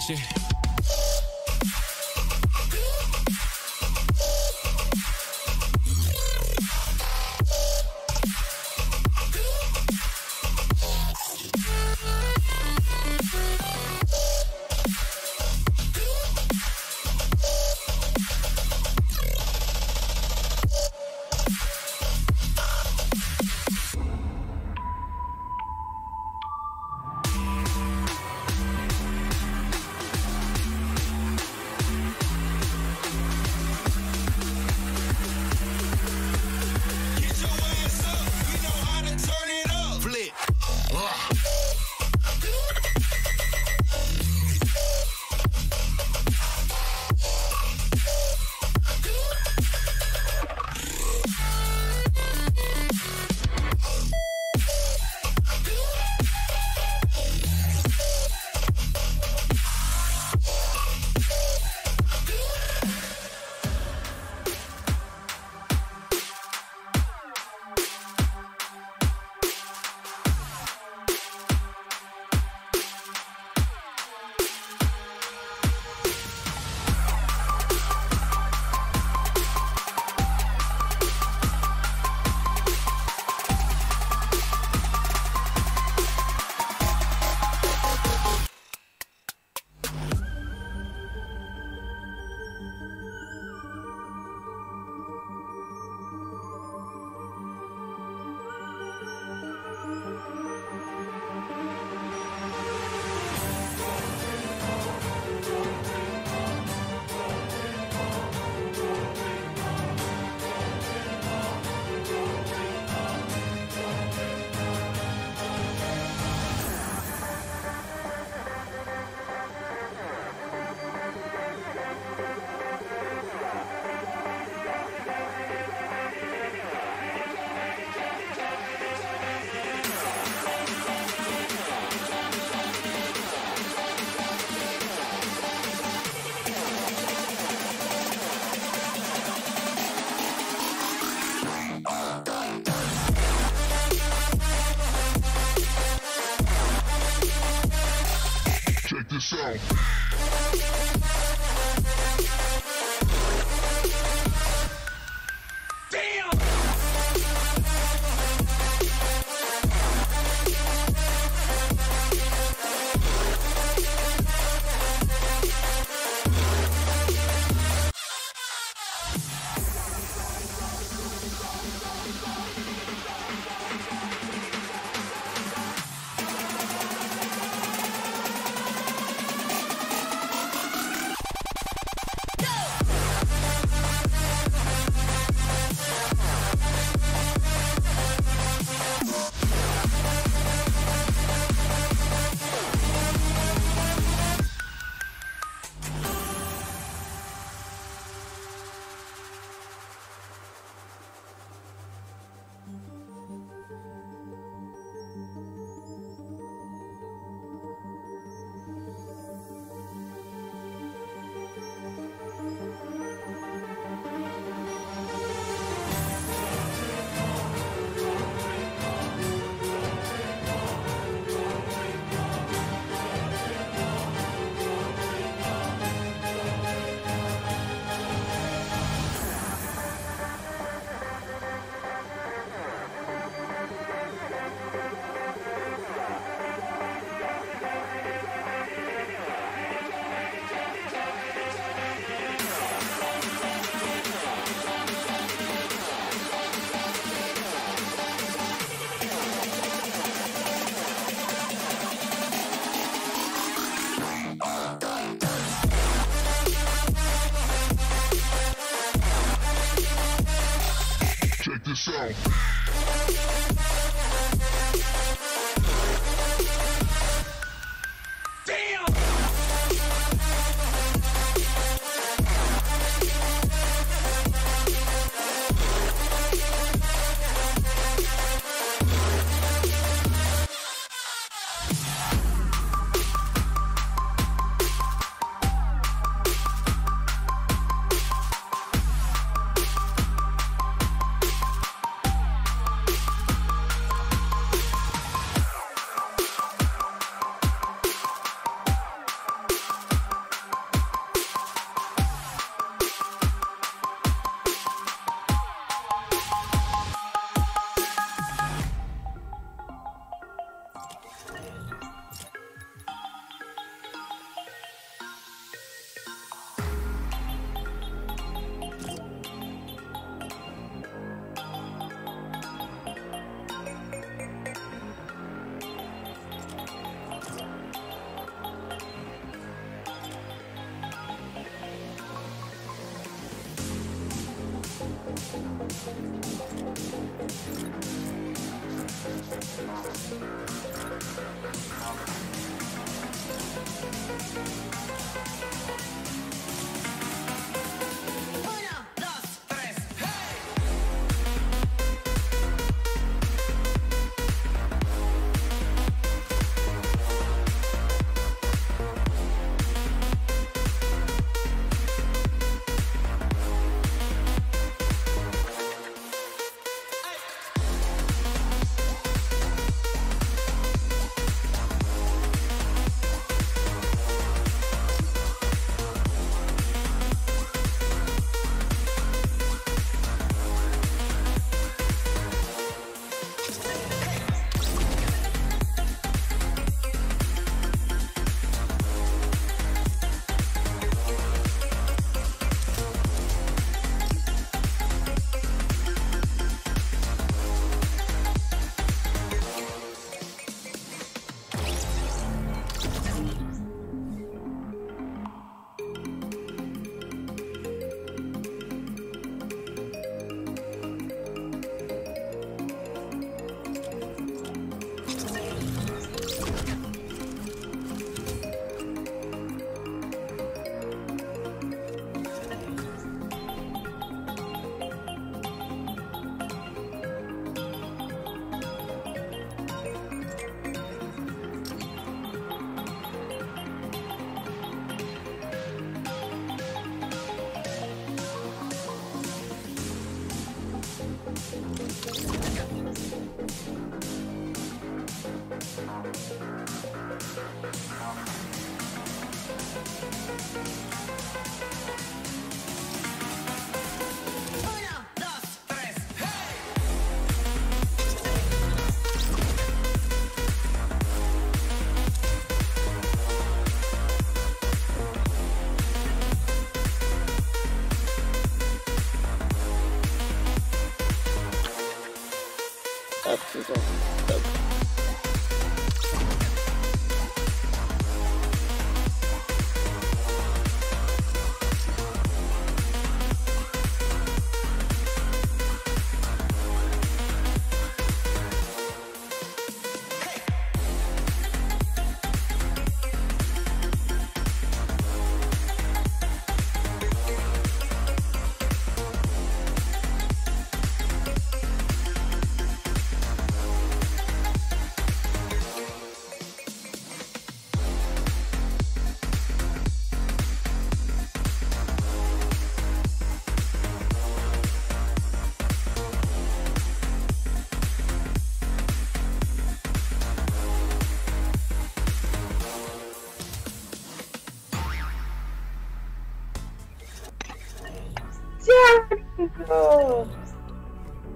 switching.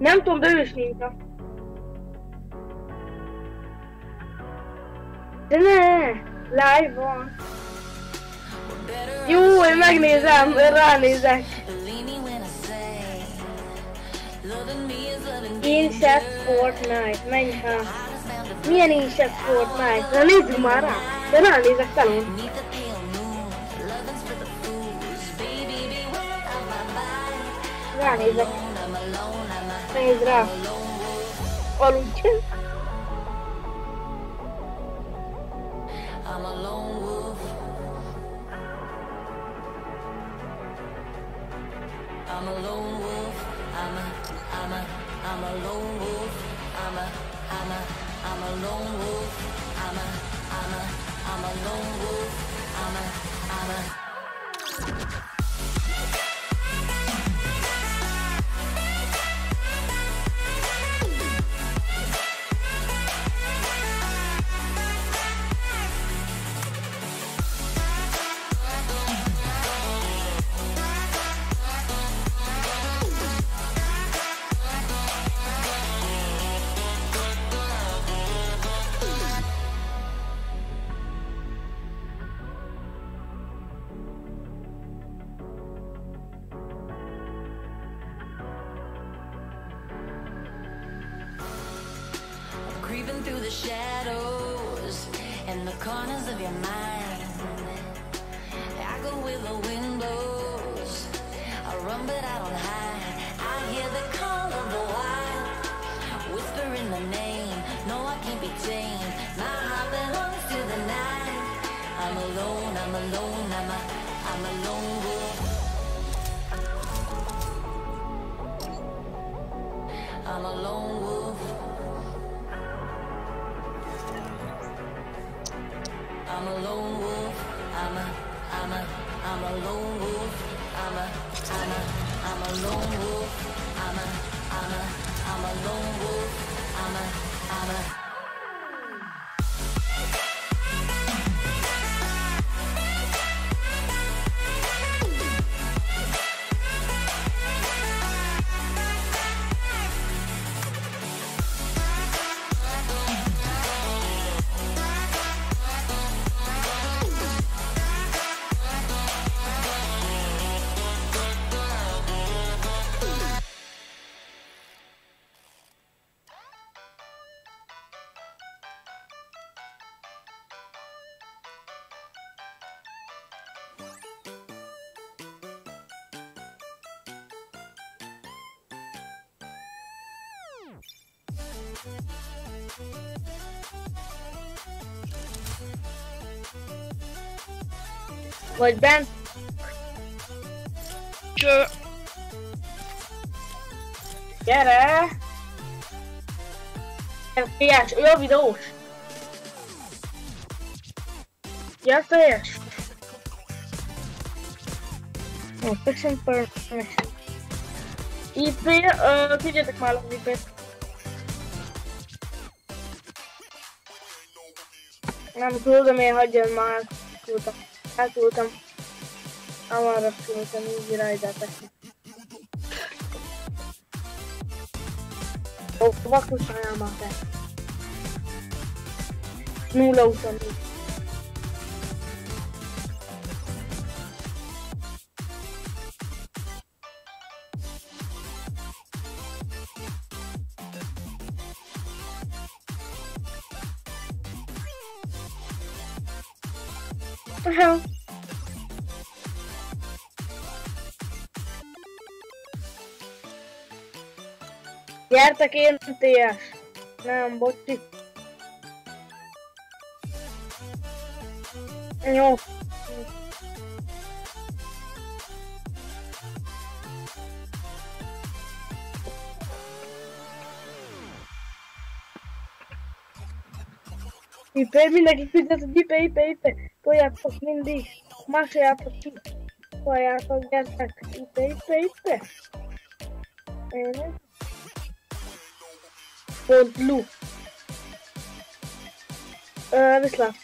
Nem tudom, de ő is ninja. De ne! Live van. Jó, én megnézem, ránézek. Inset Fortnite, menj fel. Milyen Inset Fortnite? Na nézzük már rá. De ránézek talán. Ránézek. Nézd rá. Aludj. I'm Vagy bent. Cső. Gyere! Fiás, ő a videós. Gyere, Fiás! Oh, fixing permission. IP, uh, figyeljetek már az IP-t. Nem küldöm, én hagyjam már. Küldtem. أتوتم আমার তুমি নিজেরাই দেখাচ্ছি ও তোমাকে আমার দেখ নুলাও সামনে aperta que não te acha. Não, bote. Não. IP mindenki fizet, IP, a IP, toljátok mindig, másoljátok ki, toljátok, gyertek, IP, IP, É né? Pont Lu. Ö, viszlát.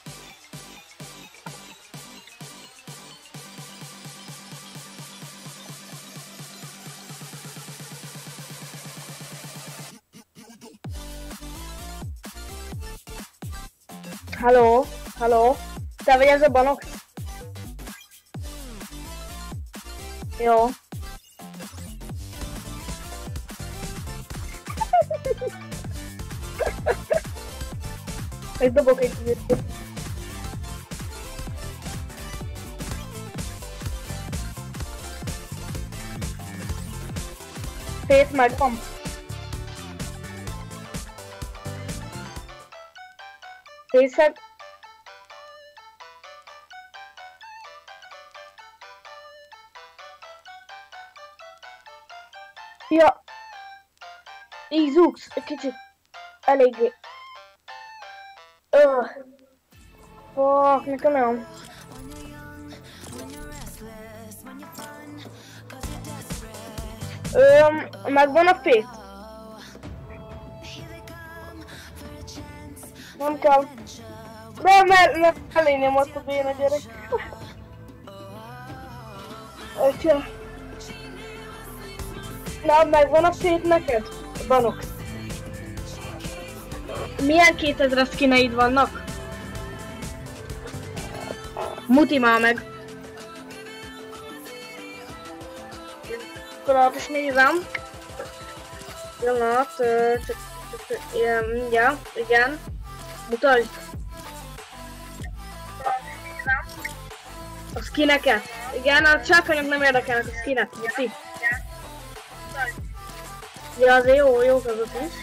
Halló, halló. Te vagy ez a banok? Jó. Megdobok egy űrt. Szét megvan. Szészed. Ja. Így zúgsz egy kicsit. Eléggé. Öh. Fuck, nekem nem. Öm, megvan a fét? Nem kell. Nem, mert mert elé nyomott a béna gyerek. Atya. Na, megvan a fét neked? Banok. Milyen 2000 skineid vannak? Muti már meg. Át is nézem. Pillanat, ö, csak, csak, ilyen, mindjárt, igen. Mutasd. A skineket? Igen, a csákányok nem érdekelnek a skinek, Muti. Ja, azért jó, jó azok is.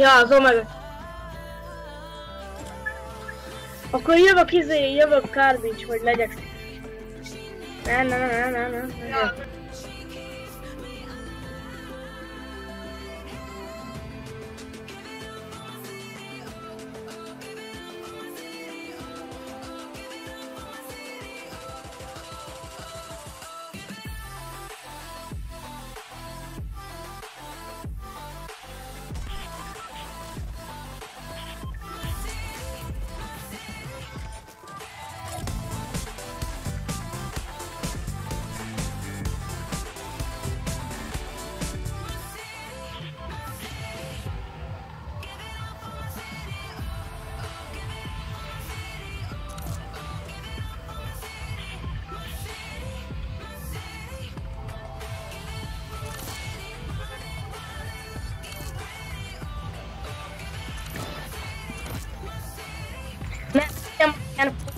Ja, az Omega. Akkor jövök izé, jövök Carbics, hogy legyek. Nem, nem, nem, nem, nem. Ja,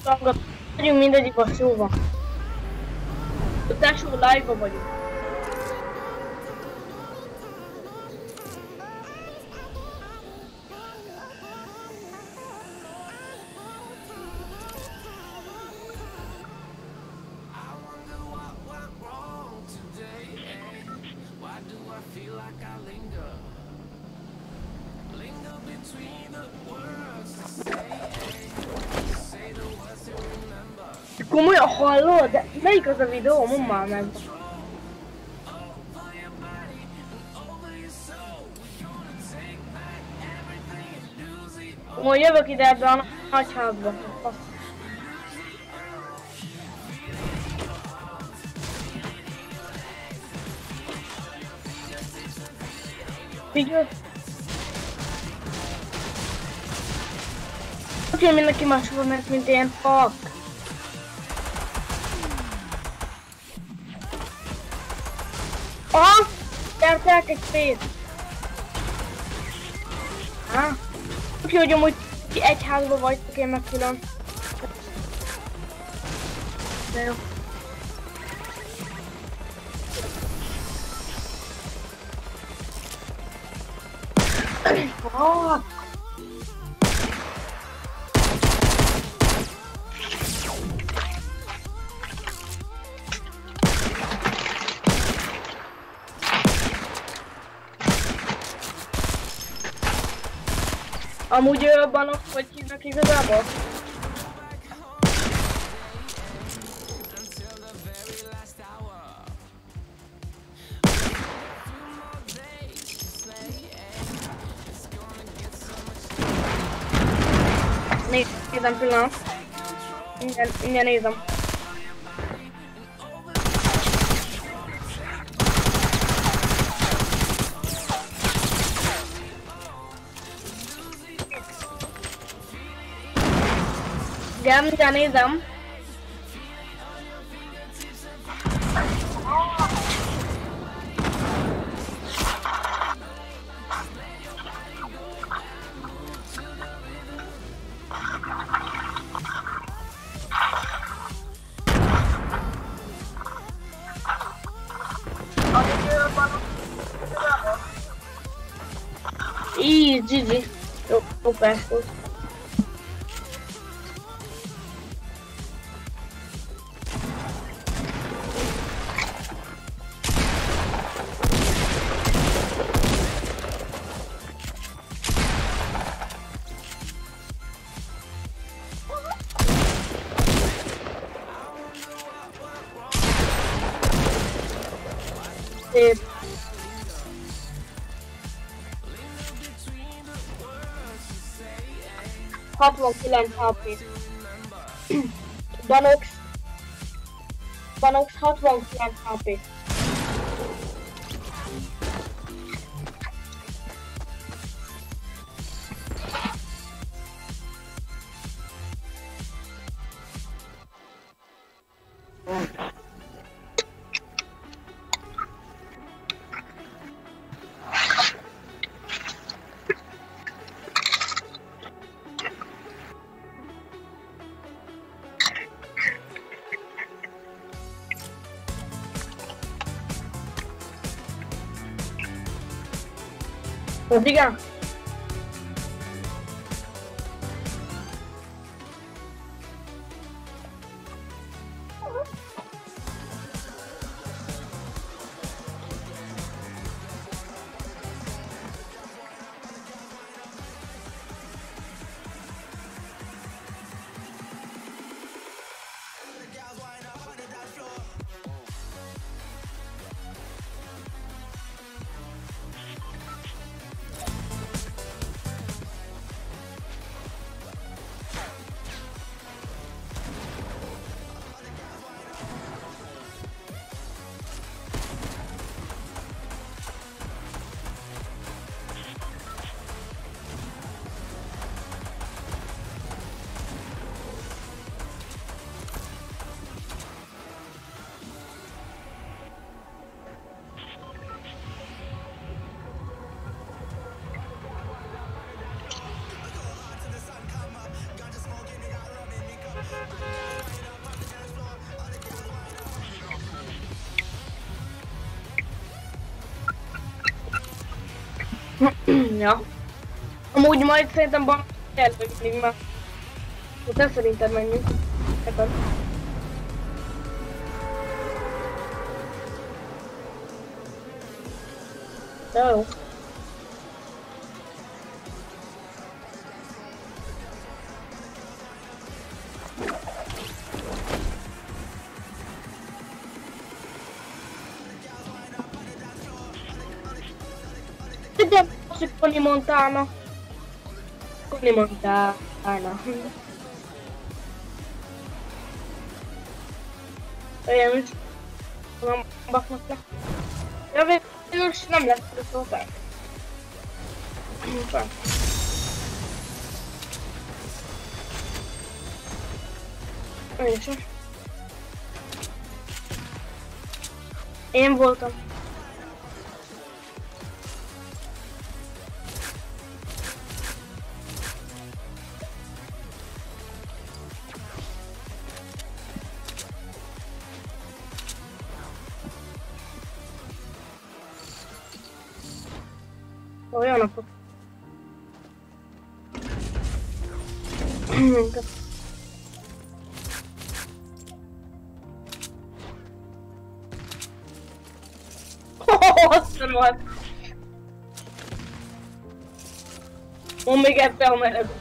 nem futamgat. Vagyunk mindegyik a szóval. Tesó, live vagyunk. Videó? Mondd már meg. Majd jövök ide ebbe a nagy házba. Figyelj! Oké, mindenki máshova ment, mint ilyen fuck. Gyertek egy szét! Há? Oké, hogy amúgy ti egy házban vagytok, én meg külön. De jó. Fuck! Amúgy banok, hogy hívnak igazából? Nézem pillanat. Minden, minden nézem. Igen, mindjárt nézem. Ih, GG. Jó, jó perc Hatvankilenc HP. Banox. Banox 69 HP. Az igen? Amúgy majd szerintem ban kell, hogy még már. Te szerinted menjünk. Neked. Ja, jó. Vediamo se con i Montana. Con i Montana. Olyan is. Nem baknak le. Ja, végül is nem lesz ez a fej. Nincs Mondd még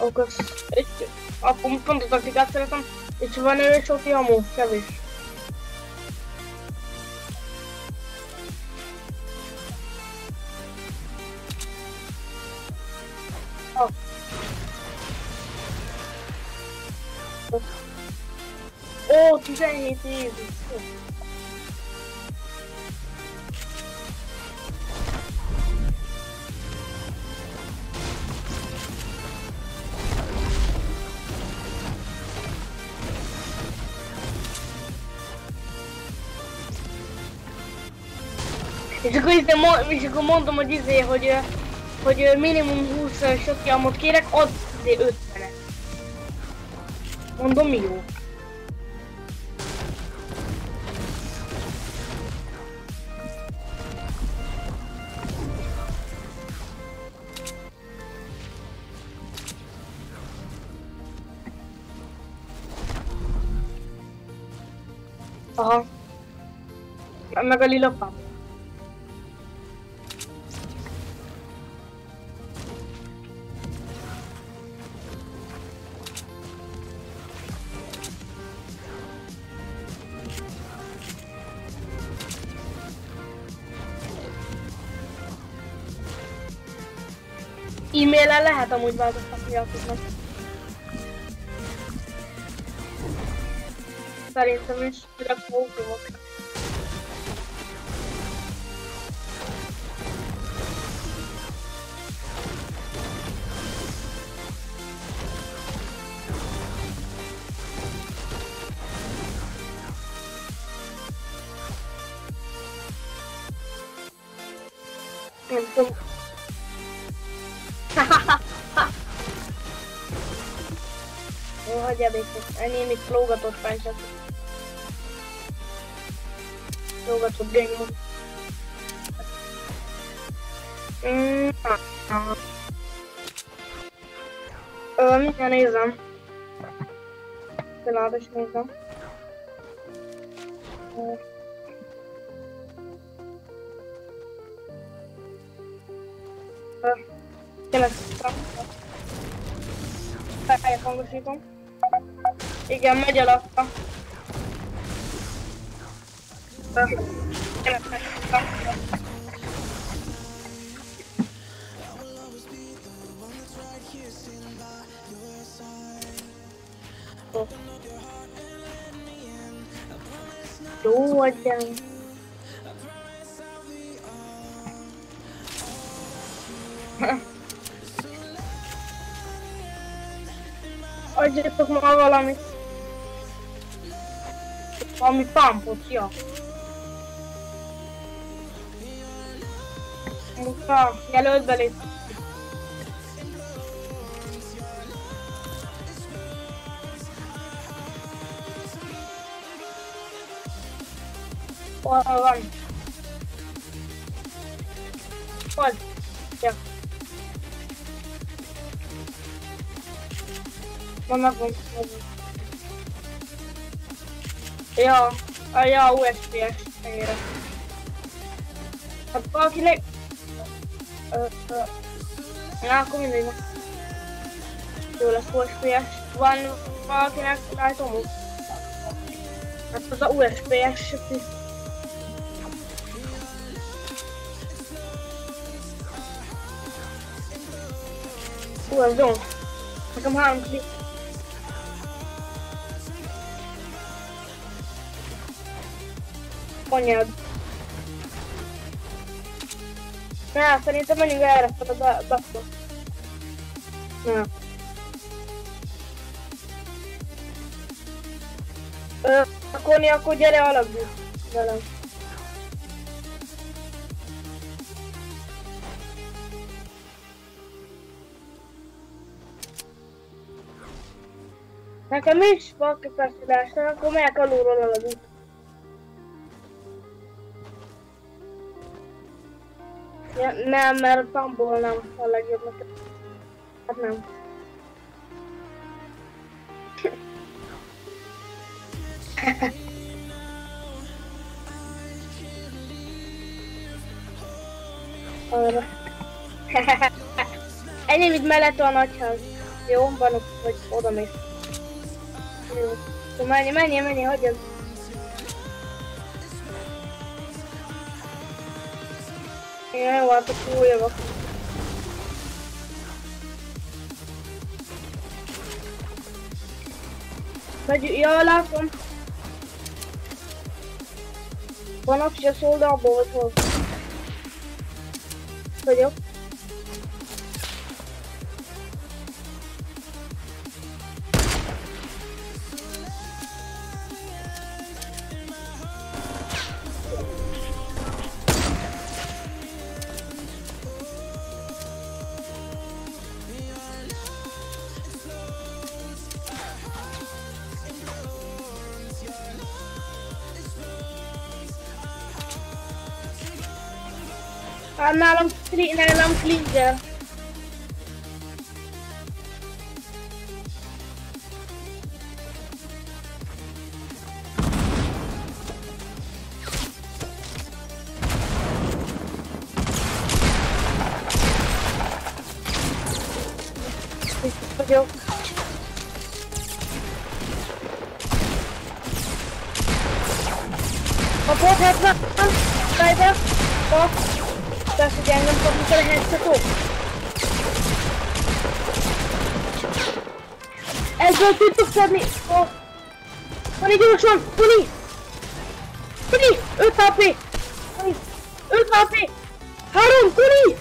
Oké, egy... Akkor pont a taktikát szeretem, és van ő soki amú, kevés. Ó, 17 év. És és akkor mondom, hogy izé, hogy, hogy minimum 20 sotjamot kérek, az izé 50 Mondom, jó. Aha. Meg a lila pap. E-mailen lehet amúgy változtatni a tudnak. Szerintem is, hogy a kókumok. Nem Jó, hagyjál békét. Enyém itt lógatott fájsat. Lógatott gény. Mm. Ö, mindjárt nézem. Pillanat, és nézem. Ö. Ö. Tényleg, hangosítom. Igen, megy alatta. Jó, adjam. Adjatok már valamit. Valami pumpot, ja. Munka, jelölt belé. Hol van? Hol? Ja. Van megvan. megvan. Ja, a ja, USP-es helyére. Hát valakinek... Ö, ö. Na, akkor mindegy. na. Jó lesz USP-es. Van valakinek látom? Hát az a USP-es. Hú, ez jó. Nekem három klik. Anyád. Ne, szerintem menjünk erre fel a befa. Ne. Ö, akkor, akkor gyere alapból velem. Nekem is van kapacitás, akkor megyek alulról alapít. Nem, mert a tamból nem a legjobb. Hát nem. Arra. Ennyi, mint mellett a nagyház. Jó, van hogy oda mész. Jó. Menj, menj, menj, hagyjad. Jó, hát úgy jövök. Megy, ja, látom. Van, aki a oldalból vagy hol. Vagyok. Yeah. Öldü tutacağım. Bana gel şu an. Bana. Bana. Öl abi. Öl abi. Harun. Bana.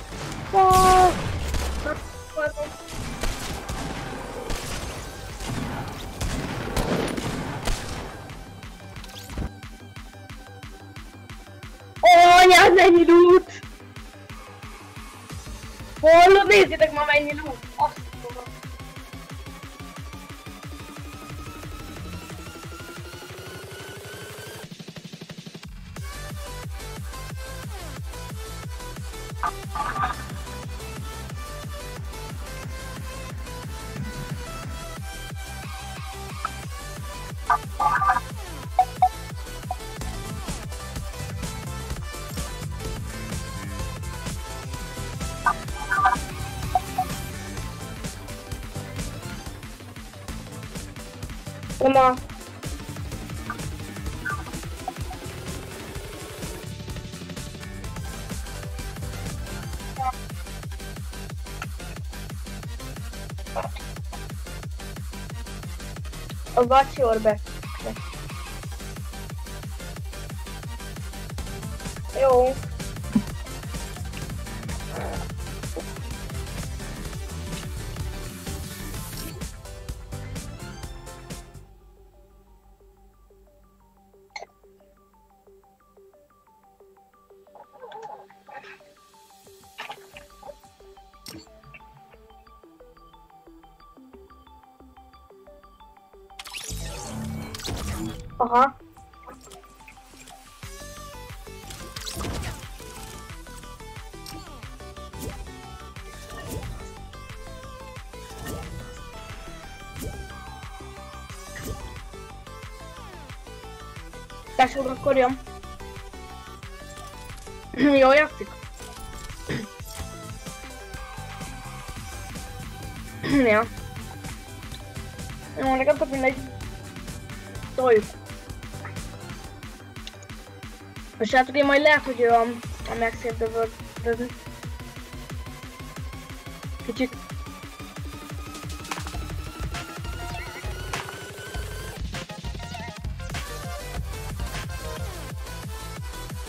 Allah şey var. Aha. Tesó, akkor jön. Jól játszik? ja. Jó, nekem tök mindegy. Toljuk. És hát én majd lehet, hogy a, a megszépdövöd. Kicsit.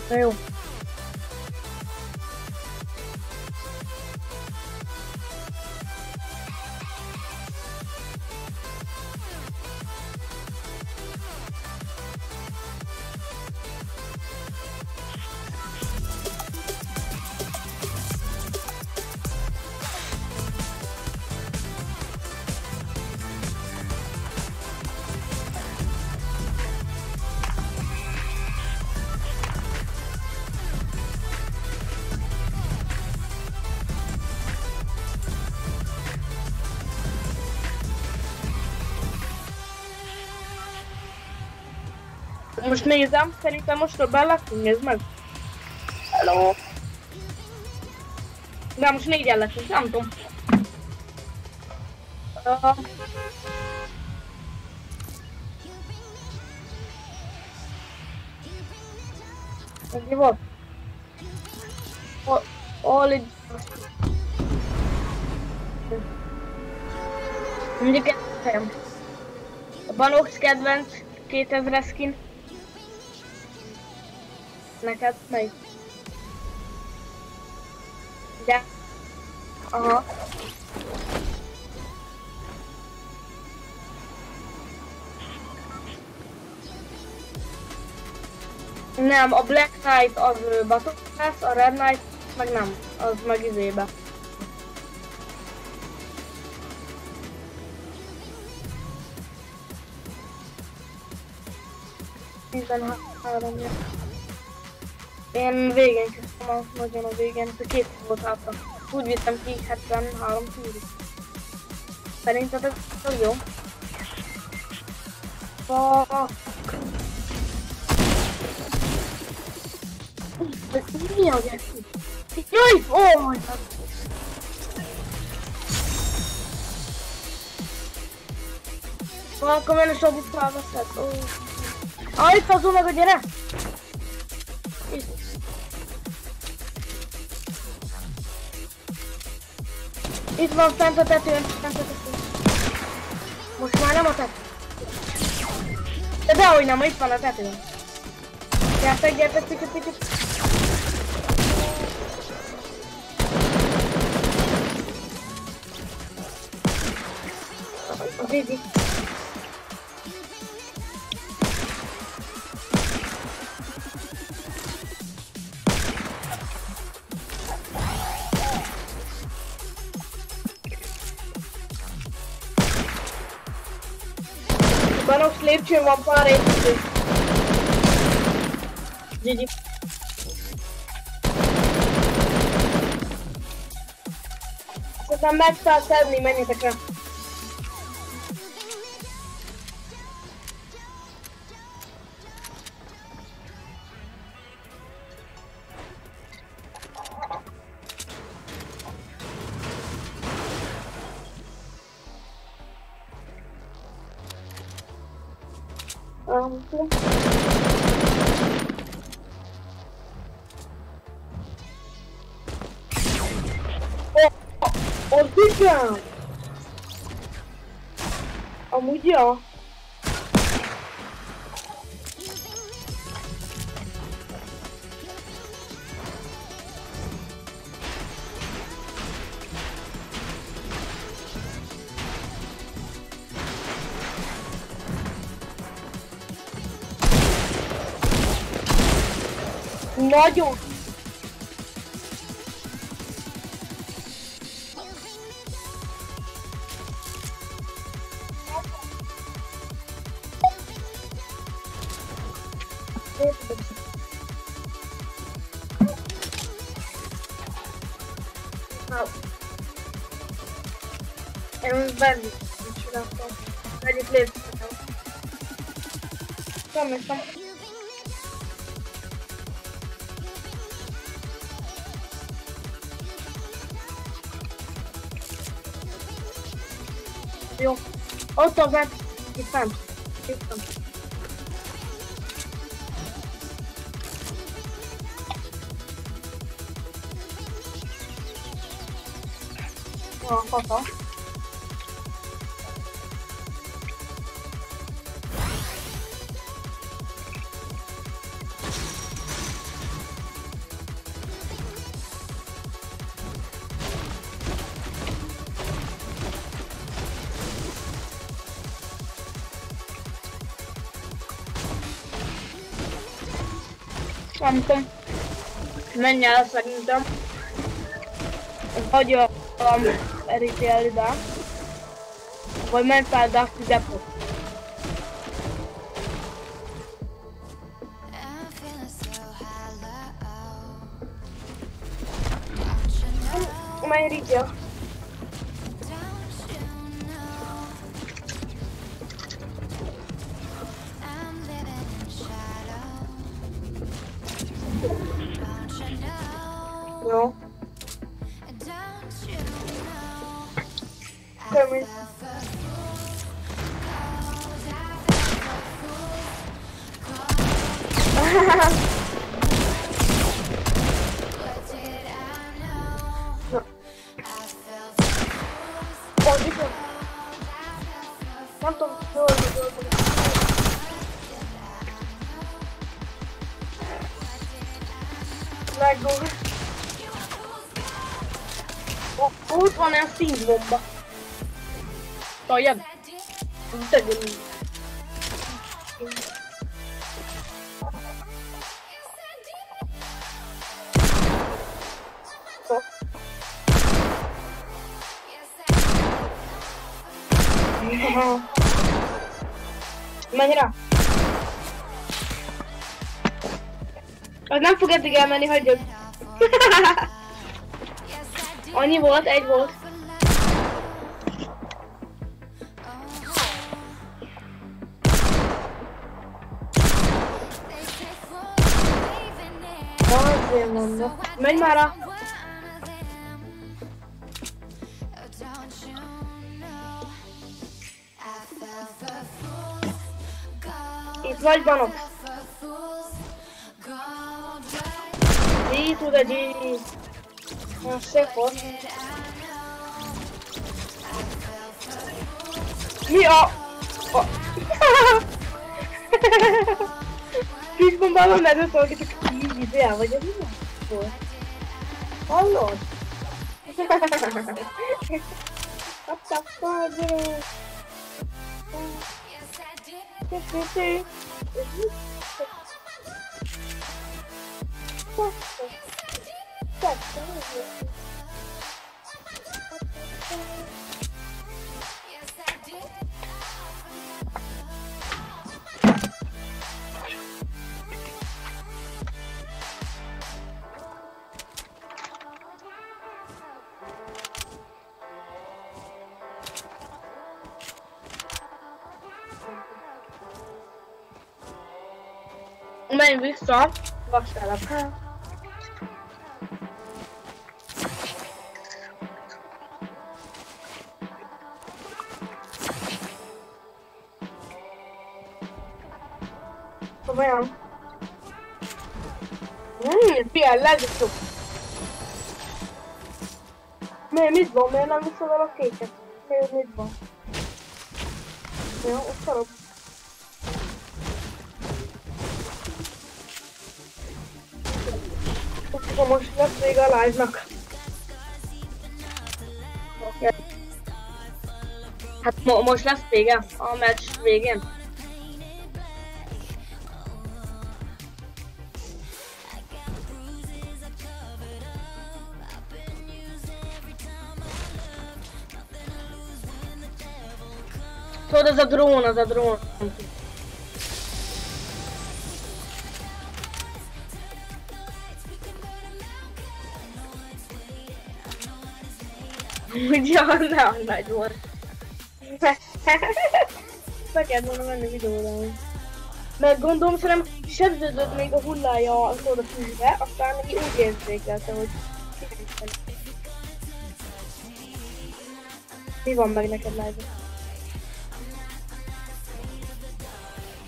Na jó. Most nézem, szerintem most többen leszünk, nézd meg. Hello. De most négyen leszünk, nem tudom. Uh, mi volt? O- Oli... Mondjuk egy fejem. A Banox kedvenc 2000 skin. Neked melyik? De. Aha. Nem, a Black Knight az batok lesz, a Red Knight meg nem, az meg izébe. Tizenhárom. Én végén kezdtem a nagyon a végén, a két volt hátra. Úgy vittem ki 73 túrig. Szerinted ez, ez jó? Fuck. Ez mi a geci? Jaj! Oh my god! Fuck, a menne sokat felveszed. Oh. Ah, itt fazul meg a gyere! Itt van fent a tetőn, fent a tetőn. Most már nem a tetőn. De dehogy nem, itt van a tetőn. Gyertek, gyertek, picit, picit. A Banox lépcsőn van pár építő. Gigi. Szerintem meg kell szedni, menjetek rá. Nagyon. Ott a vet. Itt fent. Itt fent. Jó, haha. Tudom. Menj el szerintem. Vagy a, Eritrea ide. Vagy menj fel Dusty Depot. Színbomba. Toljad. Tegyünk. Ó. Menj rá! Az nem fog eddig elmenni, hagyjad. Annyi volt, egy volt. Azért mondom. Menj már rá! Itt vagy, Banok. Itt oda, gyí. Na, szép volt. Mi a... a... Vízbombában medőtolgatok így ide, vagy ez mi volt? Hallod? What the fuck, bro? Menj vissza, vasárnap. Komolyan. Mmm, milyen legjobb. Miért mit van? Miért nem viszed el a kéket? Miért mit van? Jó, ott most lesz vége a live-nak. Okay. Hát mo most lesz vége a meccs végén. Tudod, az a drón, az a drón. Ugye, nem nagy volt. Be kellett volna menni videóra. Meg gondolom, szerintem sebződött még a hullája az oda fűzve, aztán neki úgy érzékelte, hogy mi van meg neked live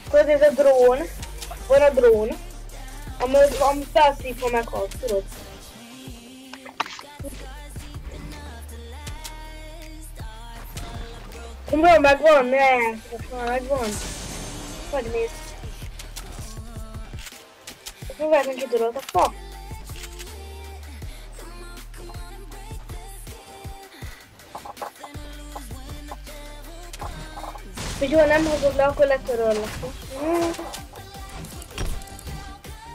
Akkor ez a drón, van a drón, ami, ami felszív, ha meghalsz, tudod? Kumra megvan? Ne, most már megvan. Vagy nézd. Próbálj ki tudod a fa. Hogy ha nem hozod le, akkor letöröllek. Mm.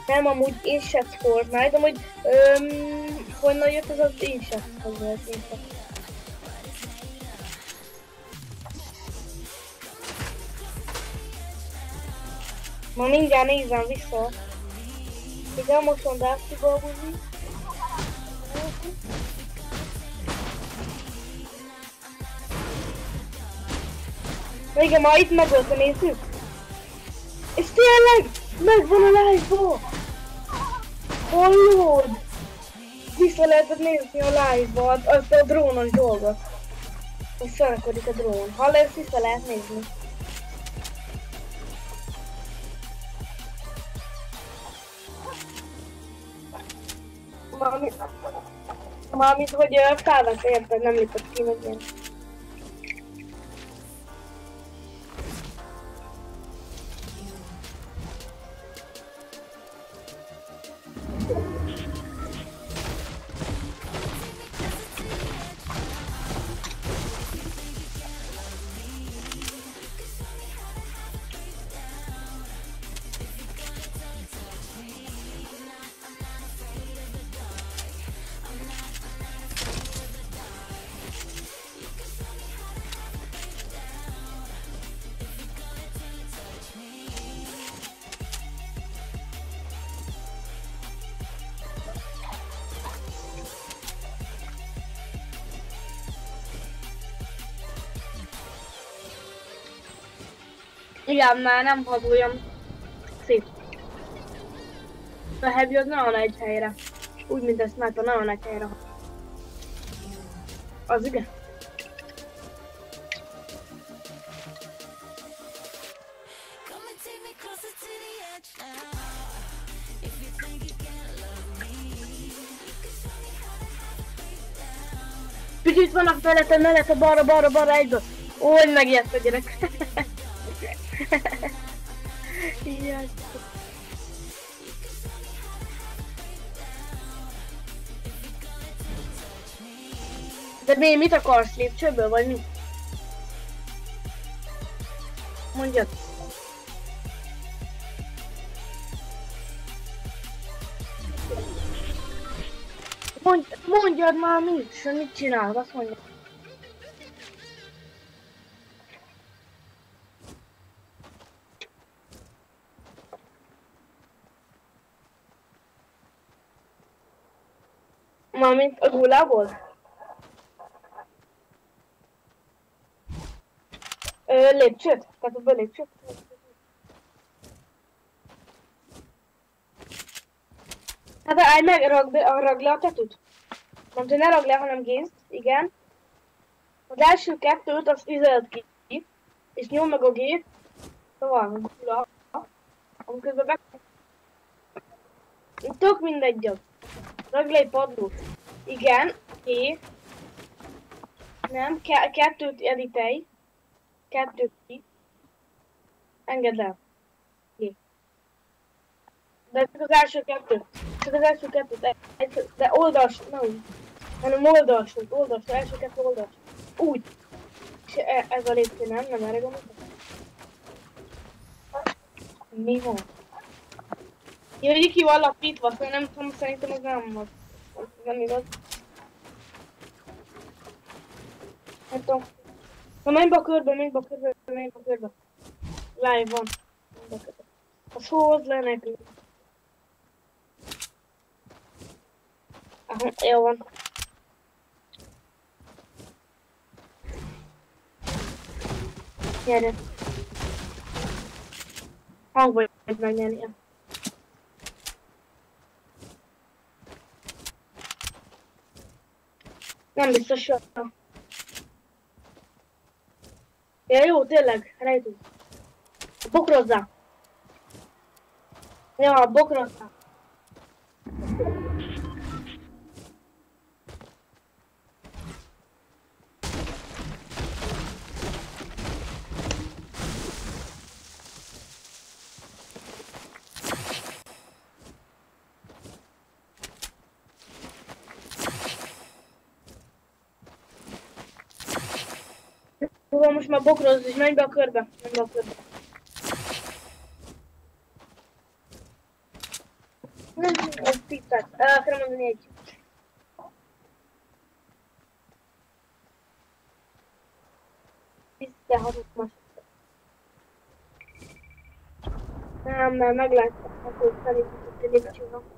Nem, amúgy én se Fortnite, amúgy öm, honnan jött ez az én se Fortnite, én se. Ma mindjárt nézem vissza. Igen, most van Darcy Babuzi. Na igen, ma itt megölte, nézzük. És tényleg, megvan a live-ba. Hallod? Vissza lehetett nézni a live-ba, azt a drónos dolgot. Hogy szarakodik a drón. Hallod, ezt vissza lehet nézni. Mármint, hogy felvett érted, nem lépett ki meg ilyen. Már nem haz olyan szép. A heavy az nagyon egy helyre. Úgy, mint a sniper, nagyon egy helyre. Az igen. Picit vannak mellette, mellette, balra, balra, balra, egyből. Hogy megijedt a gyerek. mi, mit akarsz? Lépcsőből, vagy mi? Mondjad. Mondj, mondjad már mit, és mit csinálod, azt mondja. Mármint a gulából? Lépcsőt? Tehát a belépcsőt? Hát állj meg, ragd, ragd le a tetőt. Nem, hogy ne ragd le, hanem gézd, igen. Az első kettőt azt üzeld ki, és nyom meg a gép. Szóval, a gula. Amiközben be... Tök mindegy. Ragd le egy padlót. Igen, ki. Nem, ke- kettőt editelj. Kettőt ki. Engedd el. Ki. De csak az első kettő. Csak az első kettőt. Egy- De oldals, nem. Hanem oldalsult, oldalsult, első kettő oldalsult. Úgy. És e- ez a lépcső, nem? Nem erre gondoltam? Mi van? Jó, hogy ki van lapítva, szóval nem tudom, szerintem ez nem az. Nem igaz. Nem tudom. Na menj be a körbe, menj be a körbe, menj be a körbe. Live van. Az hozd le nekünk. Aha, jó van. Gyere. Hangba vagy megnyerni. Nem biztos, hogy Ja, jó, tényleg, rejtünk. Bokrozzá. Ja, bokrozzá. Jó, most már bokrozz, és menj be a körbe. Menj be a körbe. Nem, ez tisztát. El akarom mondani egy. Tisztát hatott Nem, nem, megláttam, akkor felépített egy lépcsőre.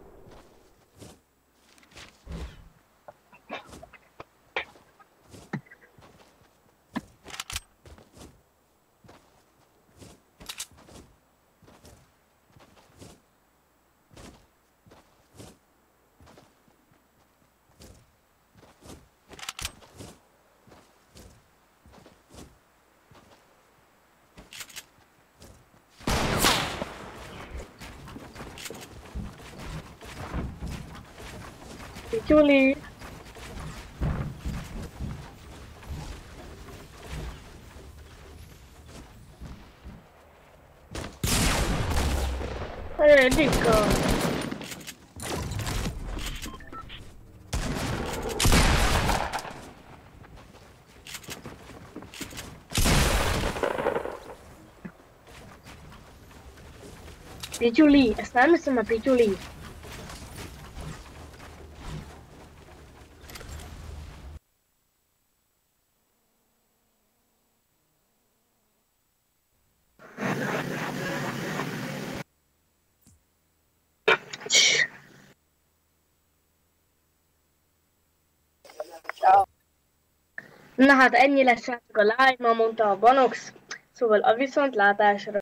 Pichuli, están sama Pichuli. Na hát ennyi lesz a live, ma mondta a Banox, szóval a viszontlátásra.